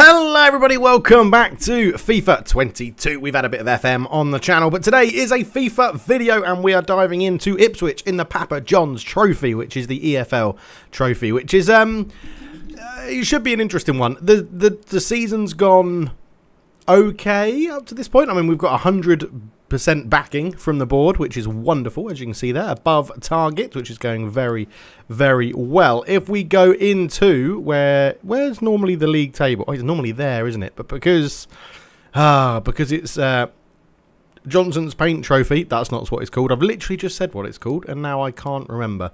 Hello everybody, welcome back to FIFA 22. We've had a bit of FM on the channel, but today is a FIFA video and we are diving into Ipswich in the Papa John's Trophy, which is the EFL trophy, which is, um, uh, it should be an interesting one. The, the, the season's gone okay up to this point. I mean, we've got a 100 percent backing from the board, which is wonderful, as you can see there, above target, which is going very, very well. If we go into where, where's normally the league table? Oh, it's normally there, isn't it? But because, ah, because it's uh, Johnstone's Paint Trophy, that's not what it's called. I've literally just said what it's called, and now I can't remember.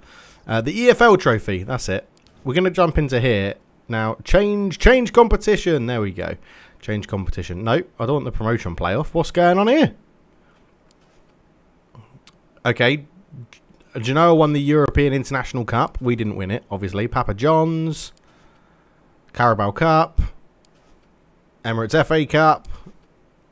Uh, the EFL Trophy, that's it. We're going to jump into here. Now, change, change competition. There we go. Change competition. No, I don't want the promotion playoff. What's going on here? Okay, Genoa won the European International Cup. We didn't win it, obviously. Papa John's, Carabao Cup, Emirates FA Cup,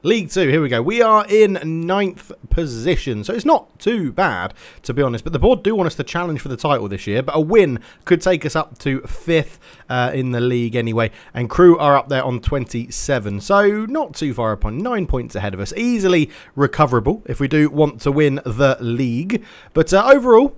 League Two, here we go. We are in ninth position, so it's not too bad, to be honest. But the board do want us to challenge for the title this year, but a win could take us up to fifth uh, in the league anyway. And Crewe are up there on 27, so not too far upon, nine points ahead of us. Easily recoverable if we do want to win the league. But uh, overall,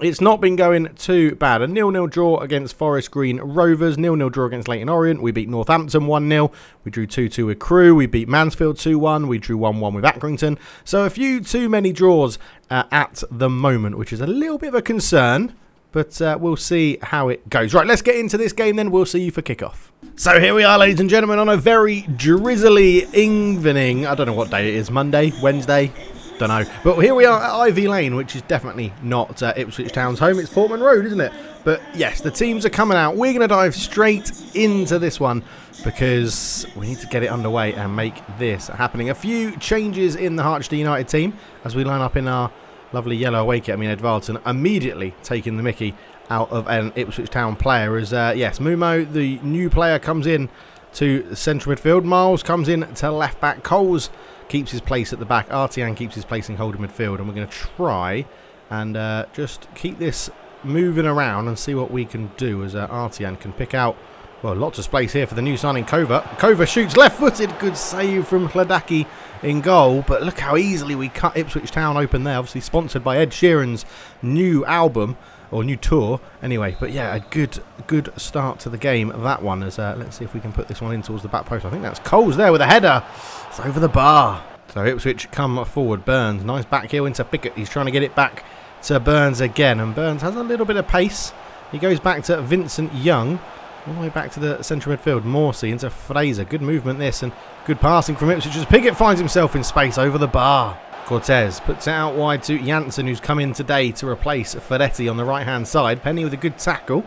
it's not been going too bad. A nil-nil draw against Forest Green Rovers, nil-nil draw against Leyton Orient. We beat Northampton 1-0. We drew 2-2 with Crewe. We beat Mansfield 2-1. We drew 1-1 with Accrington. So a few too many draws uh, at the moment, which is a little bit of a concern. But uh, we'll see how it goes. Right, let's get into this game then. We'll see you for kickoff. So here we are, ladies and gentlemen, on a very drizzly evening. I don't know what day it is. Monday? Wednesday? Don't know. But here we are at Ivy Lane, which is definitely not uh, Ipswich Town's home. It's Portman Road, isn't it? But yes, the teams are coming out. We're going to dive straight into this one because we need to get it underway and make this happening. A few changes in the Harchester United team as we line up in our lovely yellow away kit. I mean, Ed Edvardson immediately taking the mickey out of an Ipswich Town player as, uh, yes, Mumo, the new player, comes in to central midfield. Miles comes in to left back. Coles keeps his place at the back. Artian keeps his place in holding midfield. And we're going to try and uh, just keep this moving around and see what we can do as uh, Artian can pick out, well, lots of space here for the new signing Kova. Kova shoots left-footed. Good save from Hladaki in goal. But look how easily we cut Ipswich Town open there. Obviously sponsored by Ed Sheeran's new album or new tour. Anyway but yeah a good good start to the game that one as uh, let's see if we can put this one in towards the back post. I think that's Coles there with a header. It's over the bar. So Ipswich come forward. Burns nice back heel into Pigott. He's trying to get it back to Burns again and Burns has a little bit of pace. He goes back to Vincent Young all the way back to the central midfield. Morsy into Fraser. Good movement this and good passing from Ipswich as Pigott finds himself in space over the bar Cortez puts it out wide to Janssen, who's come in today to replace Ferretti on the right-hand side. Penney with a good tackle.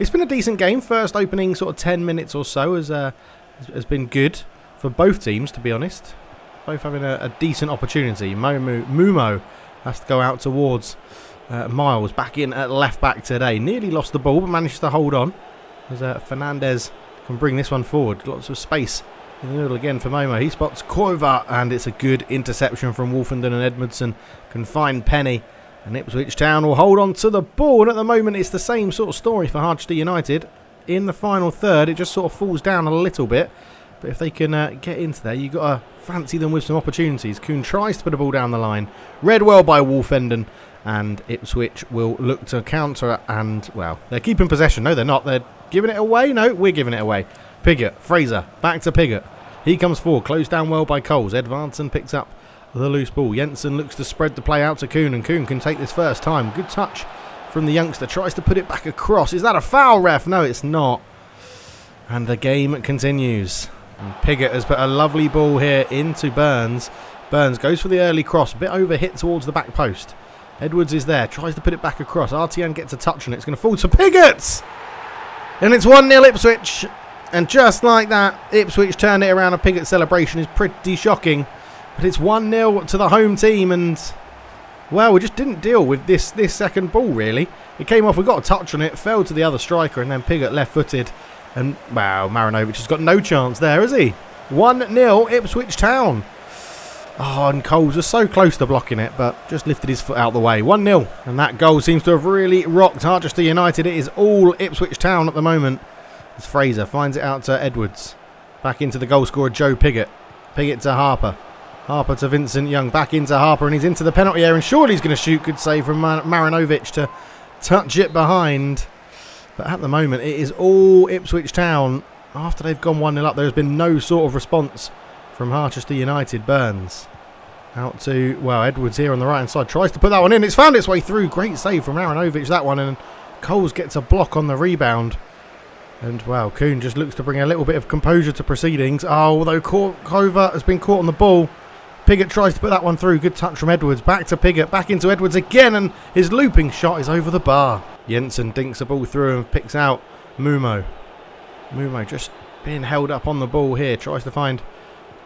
It's been a decent game. First opening sort of 10 minutes or so has, uh, has been good for both teams, to be honest. Both having a, a decent opportunity. Momo, Mumo has to go out towards uh, Miles. Back in at left back today. Nearly lost the ball, but managed to hold on. As uh, Fernandez can bring this one forward. Lots of space in the middle again for Momo. He spots Kova, and it's a good interception from Woolfenden and Edmundson. Can find Penney. And Ipswich Town will hold on to the ball. And at the moment, it's the same sort of story for Harchester United. In the final third, it just sort of falls down a little bit. But if they can uh, get into there, you've got to fancy them with some opportunities. Kuhn tries to put a ball down the line. Read well by Woolfenden. And Ipswich will look to counter. And, well, they're keeping possession. No, they're not. They're giving it away. No, we're giving it away. Pigott, Fraser, back to Pigott. He comes forward, closed down well by Coles. Edvardson picks up the loose ball. Jensen looks to spread the play out to Kuhn, and Kuhn can take this first time. Good touch from the youngster. Tries to put it back across. Is that a foul, ref? No, it's not. And the game continues. And Pigott has put a lovely ball here into Burns. Burns goes for the early cross, bit over hit towards the back post. Edwards is there, tries to put it back across. Artian gets a touch on it. It's going to fall to Pigott! And it's 1 0 Ipswich. And just like that, Ipswich turned it around. A Pigott celebration is pretty shocking. But it's 1-0 to the home team. And, well, we just didn't deal with this, this second ball, really. It came off. We got a touch on it. Fell to the other striker. And then Pigott left-footed. And, wow, Marinovic has got no chance there, has he? 1-0 Ipswich Town. Oh, and Coles was so close to blocking it, but just lifted his foot out the way. 1-0. And that goal seems to have really rocked Harchester United. It is all Ipswich Town at the moment. As Fraser finds it out to Edwards. Back into the goal scorer, Joe Pigott. Pigott to Harper. Harper to Vincent Young. Back into Harper, and he's into the penalty area. And surely he's going to shoot. Good save from Mar Marinovic to touch it behind. But at the moment, it is all Ipswich Town. After they've gone 1 0 up, there has been no sort of response from Harchester United. Burns out to, well, Edwards here on the right hand side. Tries to put that one in. It's found its way through. Great save from Marinovic, that one. And Coles gets a block on the rebound. And, well, Kuhn just looks to bring a little bit of composure to proceedings. Oh, although Kova has been caught on the ball. Pigott tries to put that one through. Good touch from Edwards. Back to Pigott. Back into Edwards again. And his looping shot is over the bar. Jensen dinks the ball through and picks out Mumo. Mumo just being held up on the ball here. Tries to find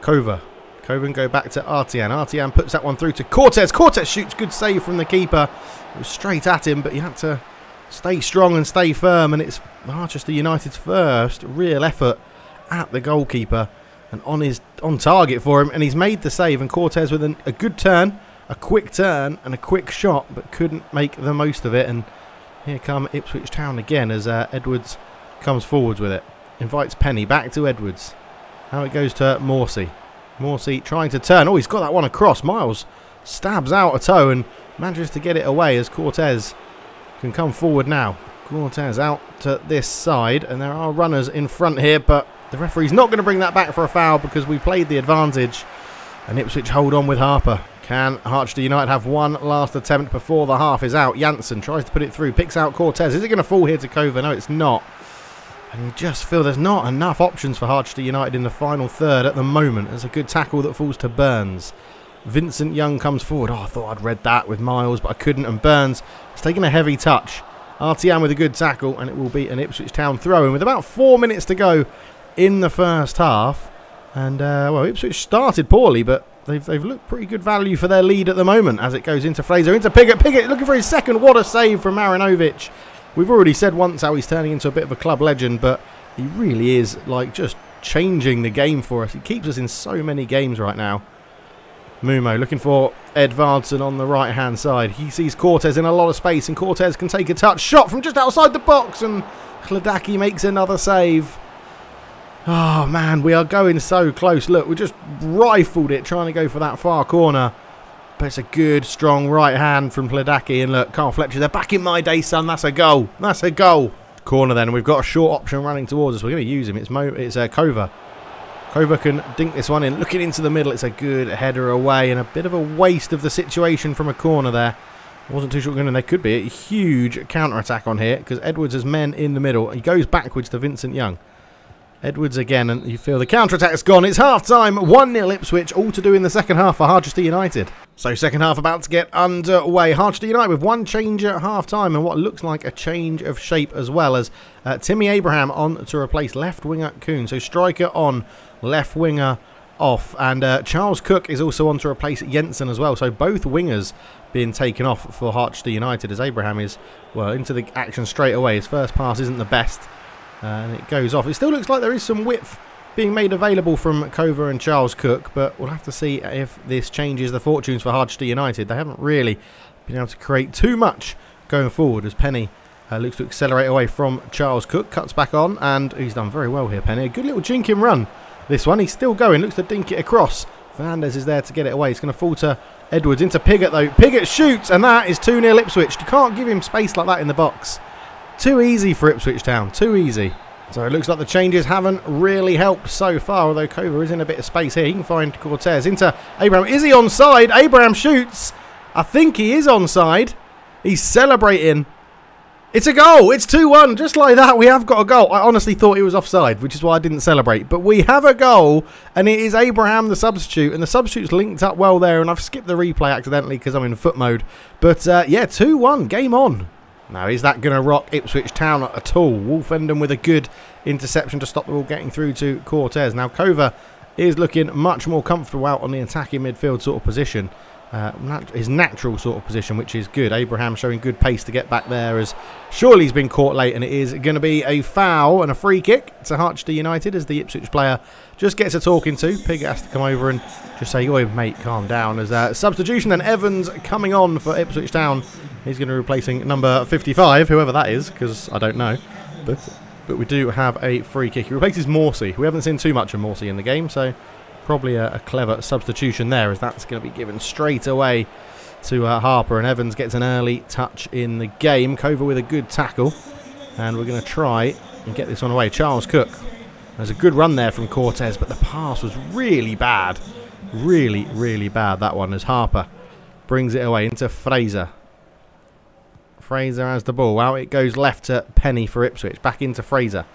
Kova. Kova go back to Artian. Artian puts that one through to Cortez. Cortez shoots. Good save from the keeper. It was straight at him, but he had to stay strong and stay firm. And it's Harchester United's first real effort at the goalkeeper and on his on target for him. And he's made the save. And Cortez with an, a good turn, a quick turn, and a quick shot, but couldn't make the most of it. And here come Ipswich Town again as uh, Edwards comes forwards with it. Invites Penney back to Edwards. Now it goes to Morsy. Morsy trying to turn. Oh, he's got that one across. Miles stabs out a toe and manages to get it away as Cortez can come forward now. Cortez out to this side and there are runners in front here but the referee's not going to bring that back for a foul because we played the advantage and Ipswich hold on with Harper. Can Harchester United have one last attempt before the half is out? Janssen tries to put it through, picks out Cortez. Is it going to fall here to Kova? No, it's not. And you just feel there's not enough options for Harchester United in the final third at the moment. There's a good tackle that falls to Burns. Vincent Young comes forward. Oh, I thought I'd read that with Miles, but I couldn't. And Burns has taken a heavy touch. Artian with a good tackle, and it will be an Ipswich Town throw in with about four minutes to go in the first half, and, uh, well, Ipswich started poorly, but they've, they've looked pretty good value for their lead at the moment as it goes into Fraser, into Pigott. Pigott looking for his second. What a save from Marinovic. We've already said once how he's turning into a bit of a club legend, but he really is, like, just changing the game for us. He keeps us in so many games right now. Mumo looking for Edvardsen on the right hand side. He sees Cortez in a lot of space and Cortez can take a touch shot from just outside the box and Hladaki makes another save. Oh man, we are going so close. Look, we just rifled it trying to go for that far corner. But it's a good, strong right hand from Hladaki. And look, Karl Fletcher, they're back in my day, son. That's a goal. That's a goal. Corner then. We've got a short option running towards us. We're going to use him. It's Mo, it's uh, Kova. Kova can dink this one in. Looking into the middle. It's a good header away. And a bit of a waste of the situation from a corner there. Wasn't too sure going there could be a huge counter-attack on here because Edwards has men in the middle. He goes backwards to Vincent Young. Edwards again, and you feel the counter-attack's gone. It's half-time, 1-0 Ipswich, all to do in the second half for Harchester United. So second half about to get underway. Harchester United with one change at half-time and what looks like a change of shape as well as uh, Timmy Abraham on to replace left winger Kuhn. So striker on, left winger off. And uh, Charles Cook is also on to replace Jensen as well. So both wingers being taken off for Harchester United as Abraham is, well, into the action straight away. His first pass isn't the best and it goes off. It still looks like there is some width being made available from Kova and Charles Cook, but we'll have to see if this changes the fortunes for Harchester United. They haven't really been able to create too much going forward as Penney uh, looks to accelerate away from Charles Cook, cuts back on, and he's done very well here, Penney. A good little jinking run, this one. He's still going, looks to dink it across. Fernandez is there to get it away. It's going to fall to Edwards into Pigott, though. Pigott shoots, and that is 2-0 Ipswich. You can't give him space like that in the box. Too easy for Ipswich Town. Too easy. So it looks like the changes haven't really helped so far, although Kova is in a bit of space here. He can find Cortez into Abraham. Is he onside? Abraham shoots. I think he is onside. He's celebrating. It's a goal. It's 2-1. Just like that, we have got a goal. I honestly thought he was offside, which is why I didn't celebrate. But we have a goal, and it is Abraham, the substitute. And the substitute's linked up well there, and I've skipped the replay accidentally because I'm in foot mode. But, uh, yeah, 2-1. Game on. Now, is that going to rock Ipswich Town at all? Woolfenden with a good interception to stop the ball getting through to Cortez. Now, Kova is looking much more comfortable out on the attacking midfield sort of position. Uh, nat his natural sort of position, which is good. Abraham showing good pace to get back there as surely he's been caught late and it is going to be a foul and a free kick to Harchester United as the Ipswich player just gets a talking to. Pig has to come over and just say, oi mate, calm down. As a substitution then Evans coming on for Ipswich Town. He's going to be replacing number 55, whoever that is, because I don't know. But But we do have a free kick. He replaces Morsy. We haven't seen too much of Morsy in the game, so probably a, a clever substitution there as that's going to be given straight away to uh, Harper. And Evans gets an early touch in the game. Kova with a good tackle. And we're going to try and get this one away. Charles Cook. There's a good run there from Cortez, but the pass was really bad. Really, really bad, that one, as Harper brings it away into Fraser. Fraser has the ball. Out it goes left to Penney for Ipswich. Back into Fraser.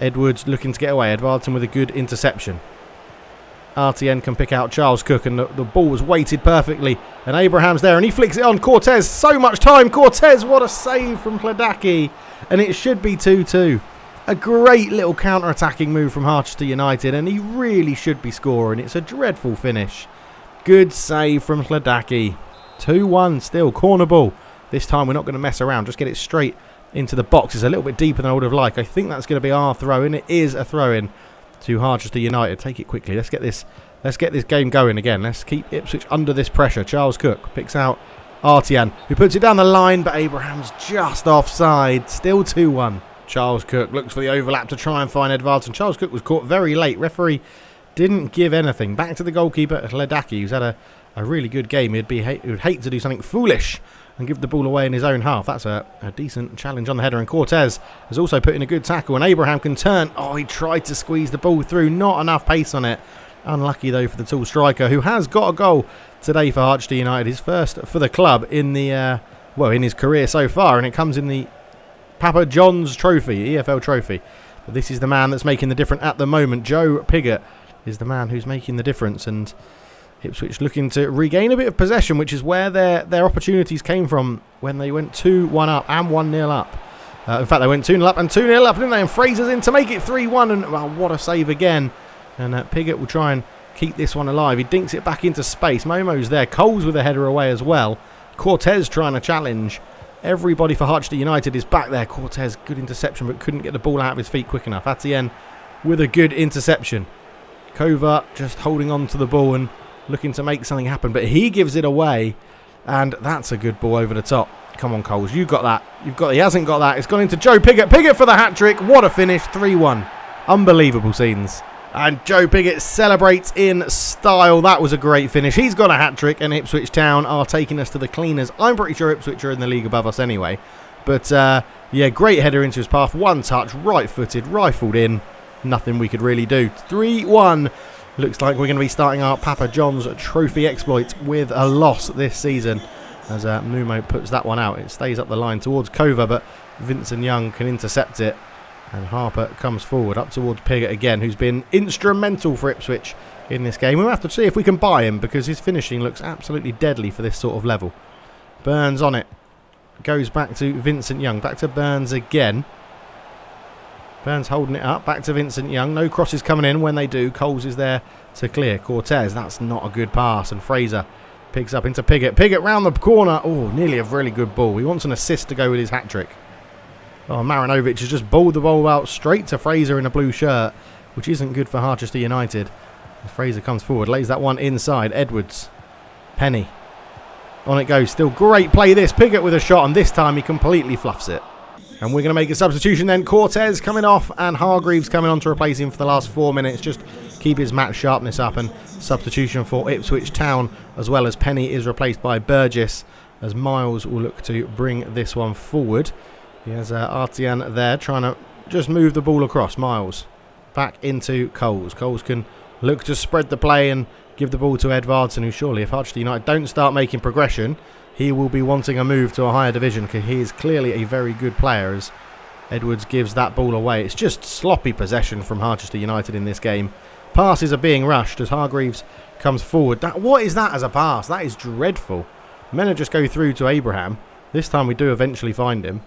Edwards looking to get away. Edvardson with a good interception. Artian can pick out Charles Cook and the, the, ball was weighted perfectly. And Abraham's there and he flicks it on Cortez. So much time. Cortez what a save from Hladaki and it should be 2-2 a great little counter-attacking move from Harchester United and he really should be scoring. It's a dreadful finish. Good save from Hladaki 2-1 still. Corner ball. This time we're not going to mess around. Just get it straight into the box. It's a little bit deeper than I would have liked. I think that's going to be our throw-in. It is a throw-in to Harchester United. Take it quickly. Let's get this let's get this game going again. Let's keep Ipswich under this pressure. Charles Cook picks out Artian, who puts it down the line, but Abraham's just offside. Still 2-1. Charles Cook looks for the overlap to try and find Edvardson. Charles Cook was caught very late. Referee didn't give anything. Back to the goalkeeper, Hladaki, who's had a, a really good game. He'd be he would hate to do something foolish and give the ball away in his own half. That's a, a, decent challenge on the header. And Cortez has also put in a good tackle. And Abraham can turn. Oh, he tried to squeeze the ball through. Not enough pace on it. Unlucky, though, for the tall striker, who has got a goal today for Harchester United. His first for the club in the, uh, well, in his career so far. And it comes in the Papa John's Trophy, EFL Trophy. But this is the man that's making the difference at the moment. Joe Pigott is the man who's making the difference. And Ipswich looking to regain a bit of possession, which is where their, their opportunities came from when they went 2-1 up and 1-0 up. Uh, in fact, they went 2-0 up and 2-0 up, didn't they? And Fraser's in to make it 3-1. And well, what a save again. And uh, Pigott will try and keep this one alive. He dinks it back into space. Momo's there. Coles with a header away as well. Cortez trying to challenge. Everybody for Harchester United is back there. Cortez, good interception, but couldn't get the ball out of his feet quick enough. Etienne with a good interception. Kova just holding on to the ball and looking to make something happen, but he gives it away, and that's a good ball over the top. Come on, Coles, you got that. You've got. He hasn't got that. It's gone into Joe Pigott. Pigott for the hat trick. What a finish! Three-one. Unbelievable scenes. And Joe Pigott celebrates in style. That was a great finish. He's got a hat trick, and Ipswich Town are taking us to the cleaners. I'm pretty sure Ipswich are in the league above us anyway. But uh, yeah, great header into his path. One touch, right footed, rifled in. Nothing we could really do. 3 1 Looks like we're going to be starting our Papa John's trophy exploit with a loss this season. As uh, Mumo puts that one out. It stays up the line towards Kova, but Vincent Young can intercept it. And Harper comes forward up towards Pigott again, who's been instrumental for Ipswich in this game. We'll have to see if we can buy him because his finishing looks absolutely deadly for this sort of level. Burns on it. Goes back to Vincent Young. Back to Burns again. Burns holding it up. Back to Vincent Young. No crosses coming in. When they do, Coles is there to clear. Cortez, that's not a good pass. And Fraser picks up into Pigott. Pigott round the corner. Oh, nearly a really good ball. He wants an assist to go with his hat-trick. Oh, Marinovic has just balled the ball out straight to Fraser in a blue shirt, which isn't good for Harchester United. As Fraser comes forward, lays that one inside. Edwards. Penney. On it goes. Still great play this. Pigott with a shot, and this time he completely fluffs it. And we're going to make a substitution then. Cortez coming off and Hargreaves coming on to replace him for the last four minutes. Just keep his match sharpness up. And substitution for Ipswich Town as well as Penney is replaced by Burgess as Miles will look to bring this one forward. He has uh, Artian there trying to just move the ball across. Miles back into Coles. Coles can look to spread the play and give the ball to Edvardson, who surely, if Harchester United don't start making progression, he will be wanting a move to a higher division because he is clearly a very good player as Edwards gives that ball away. It's just sloppy possession from Harchester United in this game. Passes are being rushed as Hargreaves comes forward. That, what is that as a pass? That is dreadful. Men just go through to Abraham. This time we do eventually find him.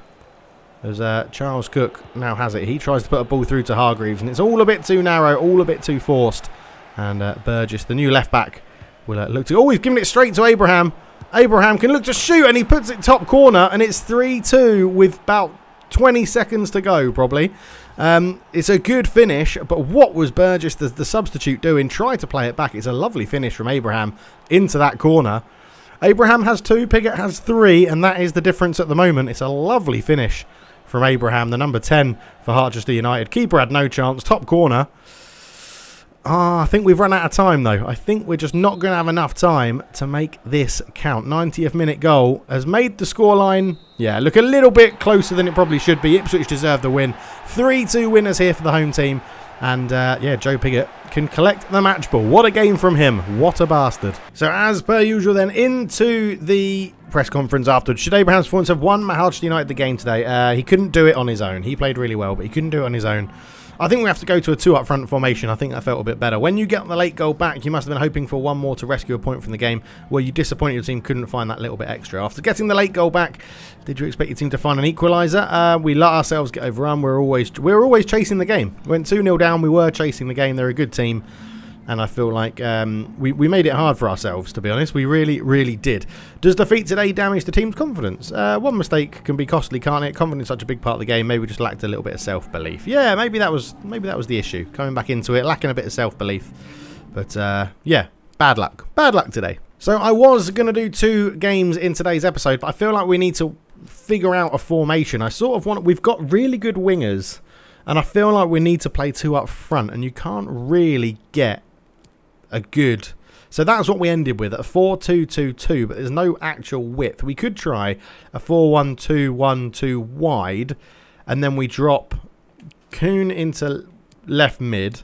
As uh, Charles Cook now has it. He tries to put a ball through to Hargreaves and it's all a bit too narrow, all a bit too forced. And uh, Burgess, the new left back, will uh, look to... Oh, he's giving it straight to Abraham. Abraham can look to shoot and he puts it top corner and it's 3-2 with about 20 seconds to go probably. Um, it's a good finish, but what was Burgess, the, the substitute, doing? Try to play it back. It's a lovely finish from Abraham into that corner. Abraham has two, Pigott has three, and that is the difference at the moment. It's a lovely finish from Abraham, the number 10 for Harchester United. Keeper had no chance. Top corner. Ah, I think we've run out of time, though. I think we're just not going to have enough time to make this count. 90th minute goal has made the scoreline, yeah, look a little bit closer than it probably should be. Ipswich deserve the win. 3-2 winners here for the home team. And, uh, yeah, Joe Pigott can collect the match ball. What a game from him. What a bastard. So, as per usual, then, into the press conference afterwards. Should Abraham's performance have won Harchester United the game today? Uh, he couldn't do it on his own. He played really well, but he couldn't do it on his own. I think we have to go to a two up front formation. I think that felt a bit better. When you get the late goal back, you must have been hoping for one more to rescue a point from the game where you disappointed your team couldn't find that little bit extra. After getting the late goal back, did you expect your team to find an equaliser? Uh, we let ourselves get overrun. We're always we're always chasing the game. We went 2 0 down. We were chasing the game. They're a good team and I feel like um, we, we made it hard for ourselves, to be honest. We really, really did. Does defeat today damage the team's confidence? Uh, one mistake can be costly, can't it? Confidence is such a big part of the game. Maybe we just lacked a little bit of self-belief. Yeah, maybe that was maybe that was the issue. Coming back into it, lacking a bit of self-belief. But uh, yeah, bad luck. Bad luck today. So I was going to do two games in today's episode, but I feel like we need to figure out a formation. I sort of want... We've got really good wingers, and I feel like we need to play two up front, and you can't really get a good... So that's what we ended with, a 4-2-2-2, but there's no actual width. We could try a 4-1-2-1-2 wide, and then we drop Kuhn into left mid.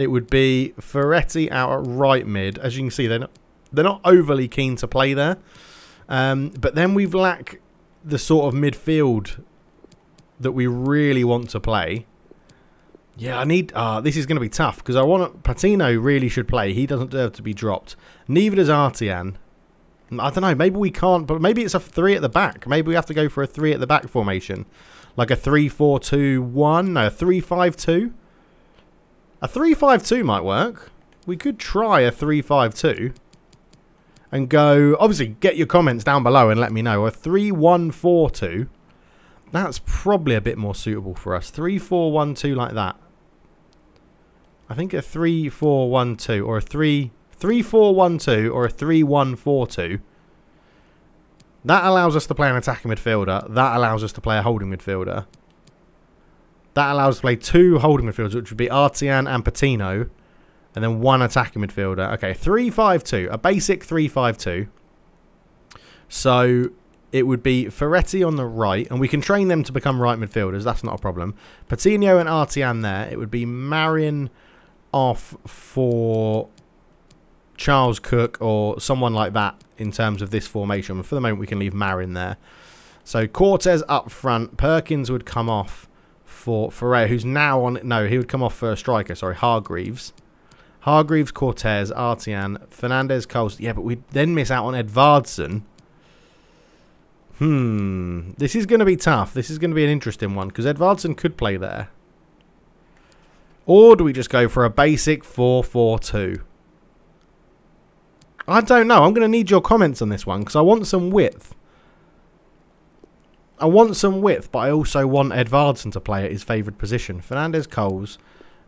It would be Ferretti out at right mid. As you can see, they're not, they're not overly keen to play there. Um, but then we've lack the sort of midfield that we really want to play. Yeah, I need... Uh, this is going to be tough because I want... Patino really should play. He doesn't deserve to be dropped. Neither does Artian. I don't know. Maybe we can't... But maybe it's a three at the back. Maybe we have to go for a three at the back formation. Like a 3-4-2-1. No, a 3-5-2. A 3-5-2 might work. We could try a 3-5-2. And go... Obviously, get your comments down below and let me know. A 3-1-4-2. That's probably a bit more suitable for us. 3-4-1-2 like that. I think a 3-4-1-2 or a 3 3-4-1-2 or a 3-1-4-2. That allows us to play an attacking midfielder. That allows us to play a holding midfielder. That allows us to play two holding midfielders, which would be Artian and Patino. And then one attacking midfielder. Okay, 3-5-2. A basic 3-5-2. So it would be Ferretti on the right, and we can train them to become right midfielders. That's not a problem. Patino and Artian there. It would be Marion off for Charles Cook or someone like that in terms of this formation. For the moment, we can leave Marin there. So Cortez up front. Perkins would come off for Ferreira, who's now on... No, he would come off for a striker. Sorry, Hargreaves. Hargreaves, Cortez, Artian, Fernandez, Coles. Yeah, but we then miss out on Edvardson. Hmm. This is going to be tough. This is going to be an interesting one because Edvardson could play there. Or do we just go for a basic 4-4-2? I don't know. I'm going to need your comments on this one because I want some width. I want some width, but I also want Edvardson to play at his favoured position. Fernandez Coles.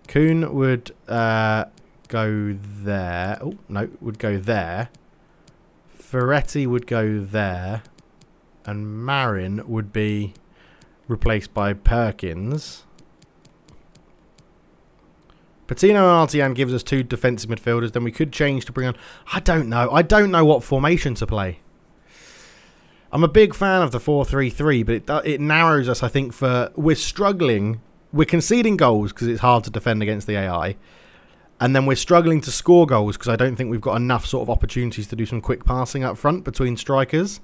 Kuhn would uh, go there. Oh, no, would go there. Ferretti would go there. And Marin would be replaced by Perkins. Patino and Artian gives us two defensive midfielders. Then we could change to bring on... I don't know. I don't know what formation to play. I'm a big fan of the 4-3-3, but it, it narrows us, I think, for... We're struggling. We're conceding goals because it's hard to defend against the AI. And then we're struggling to score goals because I don't think we've got enough sort of opportunities to do some quick passing up front between strikers.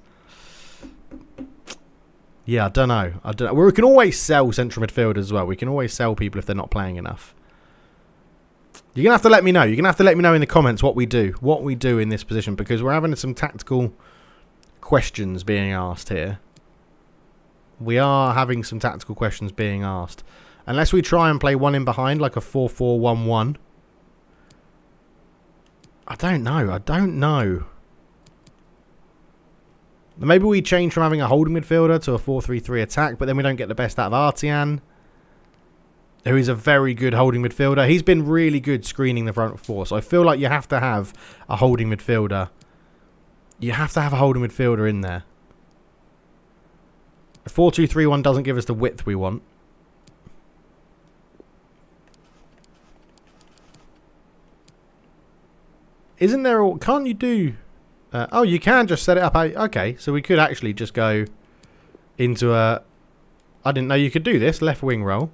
Yeah, I don't know. I don't know. We can always sell central midfielders as well. We can always sell people if they're not playing enough. You're going to have to let me know. You're going to have to let me know in the comments what we do. What we do in this position. Because we're having some tactical questions being asked here. We are having some tactical questions being asked. Unless we try and play one in behind like a 4-4-1-1. I don't know. I don't know. Maybe we change from having a holding midfielder to a 4-3-3 attack, but then we don't get the best out of Artian who is a very good holding midfielder. He's been really good screening the front four. So I feel like you have to have a holding midfielder. You have to have a holding midfielder in there. 4-2-3-1 doesn't give us the width we want. Isn't there all... Can't you do... Uh, oh, you can just set it up. Okay, so we could actually just go into a... I didn't know you could do this. Left wing role.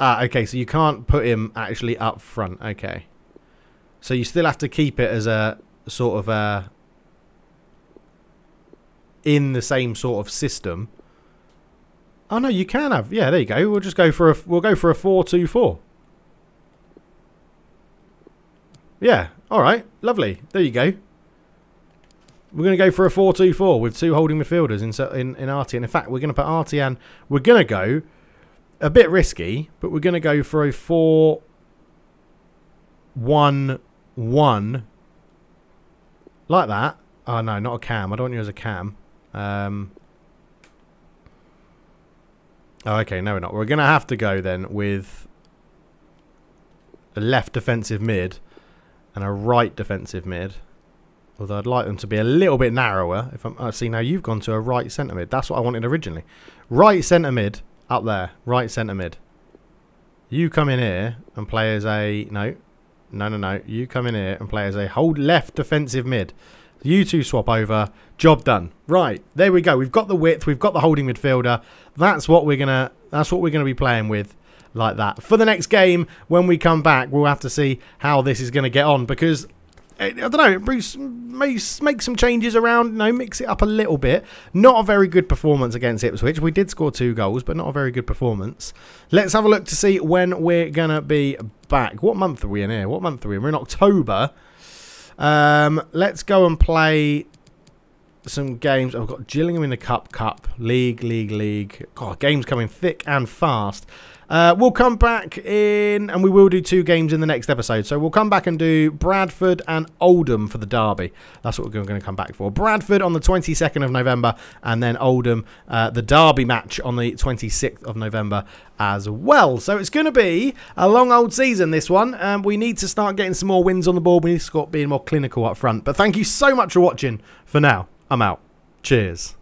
Ah, okay, so you can't put him actually up front. Okay. So you still have to keep it as a sort of a... In the same sort of system. Oh, no, you can have... Yeah, there you go. We'll just go for a... We'll go for a 4-2-4. Yeah, alright, lovely. There you go. We're going to go for a 4-2-4 with two holding midfielders in, in, in Artie. And in fact, we're going to put Artie and we're going to go a bit risky, but we're going to go for a 4-1-1 like that. Oh, no, not a cam. I don't want you as a cam. Um, oh, okay, no, we're not. We're going to have to go then with a left defensive mid and a right defensive mid. Although I'd like them to be a little bit narrower. If I'm, see now you've gone to a right centre mid. That's what I wanted originally. Right centre mid up there. Right centre mid. You come in here and play as a no, no, no, no. You come in here and play as a hold left defensive mid. You two swap over. Job done. Right there we go. We've got the width. We've got the holding midfielder. That's what we're gonna. That's what we're gonna be playing with like that. For the next game, when we come back, we'll have to see how this is going to get on because I don't know. Bruce may make some changes around, you know, mix it up a little bit. Not a very good performance against Ipswich. We did score two goals, but not a very good performance. Let's have a look to see when we're gonna be back. What month are we in here? What month are we in? We're in October. Um, let's go and play some games. I've got Gillingham in the Cup, Cup, League, League, League. God, games coming thick and fast. Uh, we'll come back in, and we will do two games in the next episode. So we'll come back and do Bradford and Oldham for the derby. That's what we're going to come back for. Bradford on the 22nd of November, and then Oldham, uh, the derby match on the 26th of November as well. So it's going to be a long old season, this one. Um, we need to start getting some more wins on the board. We need to start being more clinical up front. But thank you so much for watching. For now, I'm out. Cheers.